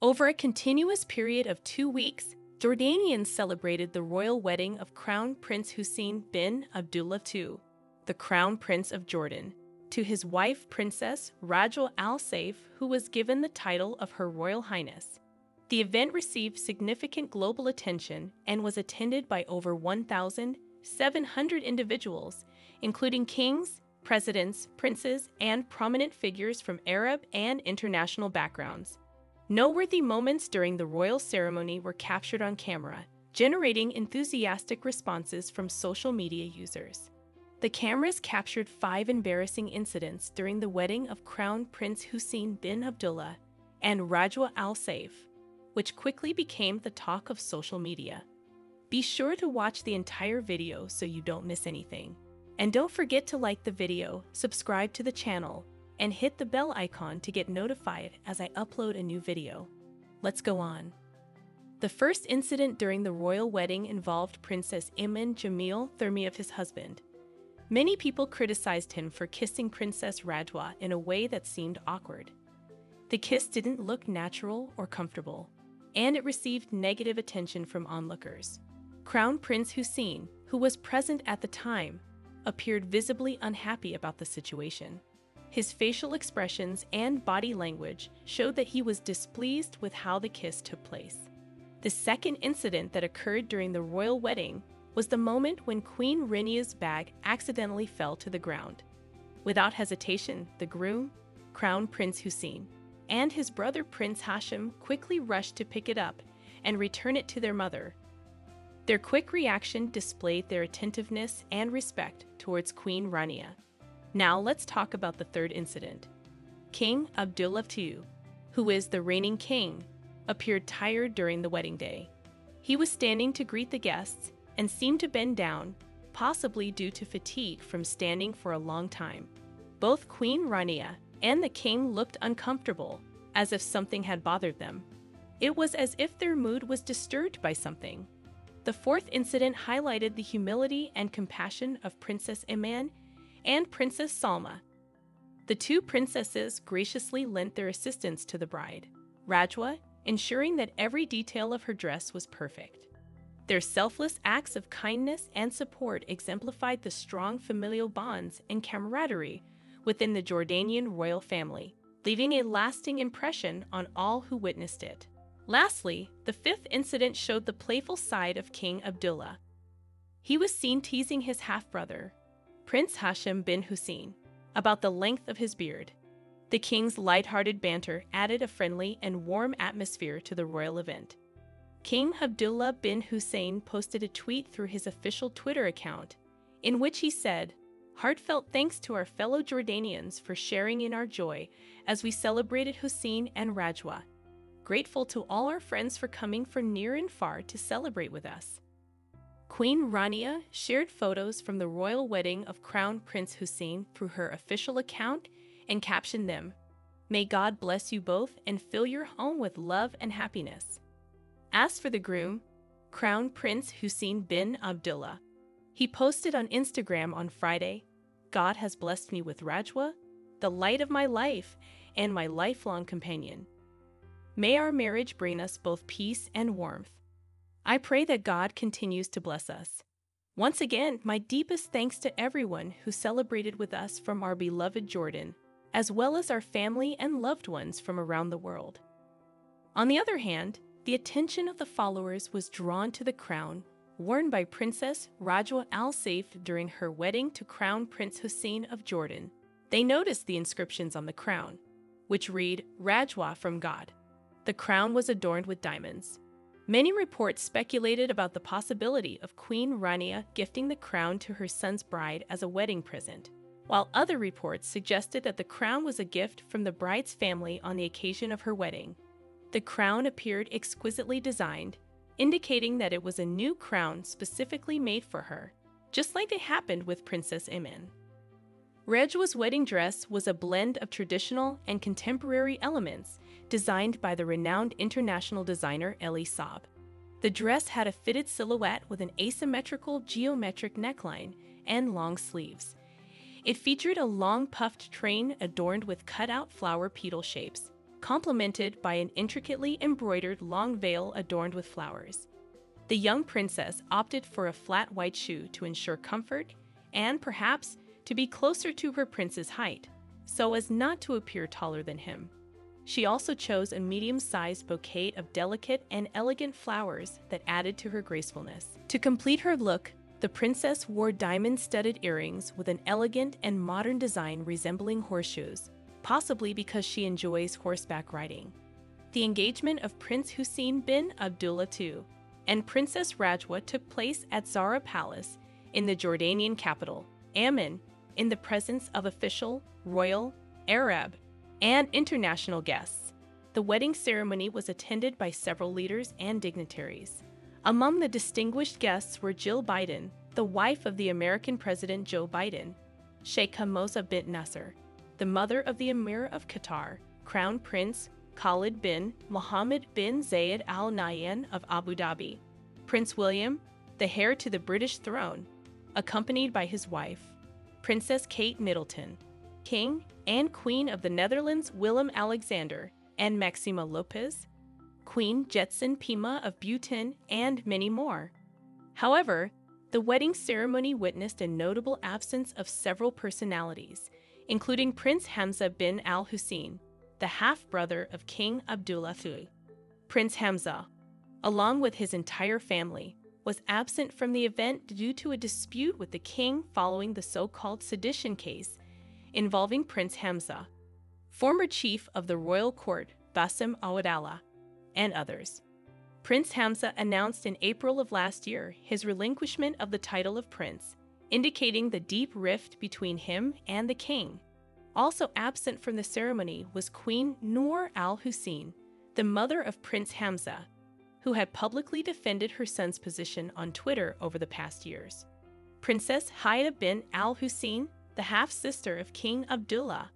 Over a continuous period of two weeks, Jordanians celebrated the royal wedding of Crown Prince Hussein bin Abdullah II, the Crown Prince of Jordan, to his wife Princess Rajwa Al Saif, who was given the title of Her Royal Highness. The event received significant global attention and was attended by over 1,700 individuals, including kings, presidents, princes, and prominent figures from Arab and international backgrounds. Noteworthy moments during the royal ceremony were captured on camera, generating enthusiastic responses from social media users. The cameras captured five embarrassing incidents during the wedding of Crown Prince Hussein bin Abdullah and Rajwa Al Saif, which quickly became the talk of social media. Be sure to watch the entire video so you don't miss anything. And don't forget to like the video, subscribe to the channel, and hit the bell icon to get notified as I upload a new video. Let's go on. The first incident during the royal wedding involved Princess Iman Jamil Thurmi of his husband. Many people criticized him for kissing Princess Radwa in a way that seemed awkward. The kiss didn't look natural or comfortable, and it received negative attention from onlookers. Crown Prince Hussein, who was present at the time, appeared visibly unhappy about the situation. His facial expressions and body language showed that he was displeased with how the kiss took place. The second incident that occurred during the royal wedding was the moment when Queen Rania's bag accidentally fell to the ground. Without hesitation, the groom, Crown Prince Hussein, and his brother Prince Hashim quickly rushed to pick it up and return it to their mother. Their quick reaction displayed their attentiveness and respect towards Queen Rania. Now let's talk about the third incident. King Abdullah II, who is the reigning king, appeared tired during the wedding day. He was standing to greet the guests and seemed to bend down, possibly due to fatigue from standing for a long time. Both Queen Rania and the king looked uncomfortable, as if something had bothered them. It was as if their mood was disturbed by something. The fourth incident highlighted the humility and compassion of Princess Iman and Princess Salma. The two princesses graciously lent their assistance to the bride, Rajwa, ensuring that every detail of her dress was perfect. Their selfless acts of kindness and support exemplified the strong familial bonds and camaraderie within the Jordanian royal family, leaving a lasting impression on all who witnessed it. Lastly, the fifth incident showed the playful side of King Abdullah. He was seen teasing his half brother, Prince Hashim bin Hussein, about the length of his beard. The king's light-hearted banter added a friendly and warm atmosphere to the royal event. King Abdullah bin Hussein posted a tweet through his official Twitter account in which he said, Heartfelt thanks to our fellow Jordanians for sharing in our joy as we celebrated Hussein and Rajwa. Grateful to all our friends for coming from near and far to celebrate with us. Queen Rania shared photos from the royal wedding of Crown Prince Hussein through her official account and captioned them May God bless you both and fill your home with love and happiness. As for the groom, Crown Prince Hussein bin Abdullah, he posted on Instagram on Friday God has blessed me with Rajwa, the light of my life and my lifelong companion. May our marriage bring us both peace and warmth. I pray that God continues to bless us. Once again, my deepest thanks to everyone who celebrated with us from our beloved Jordan, as well as our family and loved ones from around the world. On the other hand, the attention of the followers was drawn to the crown worn by Princess Rajwa Al Saif during her wedding to Crown Prince Hussein of Jordan. They noticed the inscriptions on the crown, which read Rajwa from God. The crown was adorned with diamonds, Many reports speculated about the possibility of Queen Rania gifting the crown to her son's bride as a wedding present, while other reports suggested that the crown was a gift from the bride's family on the occasion of her wedding. The crown appeared exquisitely designed, indicating that it was a new crown specifically made for her, just like it happened with Princess Iman. Rajwa's wedding dress was a blend of traditional and contemporary elements designed by the renowned international designer Elie Saab. The dress had a fitted silhouette with an asymmetrical geometric neckline and long sleeves. It featured a long puffed train adorned with cut-out flower petal shapes, complemented by an intricately embroidered long veil adorned with flowers. The young princess opted for a flat white shoe to ensure comfort and perhaps to be closer to her prince's height, so as not to appear taller than him. She also chose a medium sized bouquet of delicate and elegant flowers that added to her gracefulness. To complete her look, the princess wore diamond studded earrings with an elegant and modern design resembling horseshoes, possibly because she enjoys horseback riding. The engagement of Prince Hussein bin Abdullah II and Princess Rajwa took place at Zahran Palace in the Jordanian capital, Amman, in the presence of official, royal, Arab, and international guests. The wedding ceremony was attended by several leaders and dignitaries. Among the distinguished guests were Jill Biden, the wife of the American President Joe Biden, Sheikha Moza bint Nasser, the mother of the Emir of Qatar, Crown Prince Khalid bin Mohammed bin Zayed Al Nahyan of Abu Dhabi, Prince William, the heir to the British throne, accompanied by his wife, Princess Kate Middleton, King and Queen of the Netherlands Willem Alexander and Maxima Lopez, Queen Jetsun Pema of Bhutan, and many more. However, the wedding ceremony witnessed a notable absence of several personalities, including Prince Hamza bin al Hussein, the half brother of King Abdullah II. Prince Hamza, along with his entire family, was absent from the event due to a dispute with the king following the so called sedition case involving Prince Hamza, former chief of the royal court Basim Awadallah, and others. Prince Hamza announced in April of last year his relinquishment of the title of prince, indicating the deep rift between him and the king. Also absent from the ceremony was Queen Noor al Hussein, the mother of Prince Hamza, who had publicly defended her son's position on Twitter over the past years. Princess Haya bin al Hussein the half sister of King Abdullah,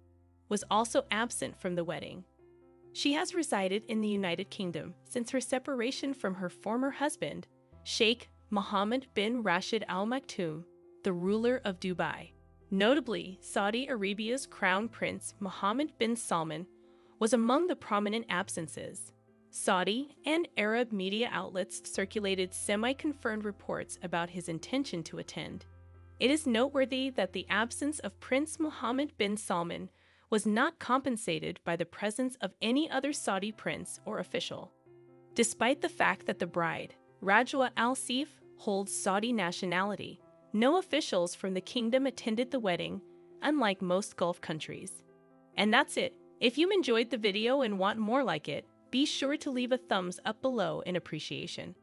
was also absent from the wedding. She has resided in the United Kingdom since her separation from her former husband, Sheikh Mohammed bin Rashid Al Maktoum, the ruler of Dubai. Notably, Saudi Arabia's Crown Prince Mohammed bin Salman was among the prominent absences. Saudi and Arab media outlets circulated semi confirmed reports about his intention to attend. It is noteworthy that the absence of Prince Mohammed bin Salman was not compensated by the presence of any other Saudi prince or official. Despite the fact that the bride, Rajwa Al Saif, holds Saudi nationality, no officials from the kingdom attended the wedding, unlike most Gulf countries. And that's it. If you enjoyed the video and want more like it, be sure to leave a thumbs up below in appreciation.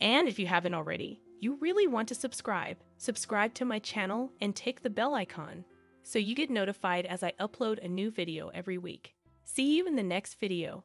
And if you haven't already, you really want to subscribe, subscribe to my channel and tick the bell icon so you get notified as I upload a new video every week. See you in the next video.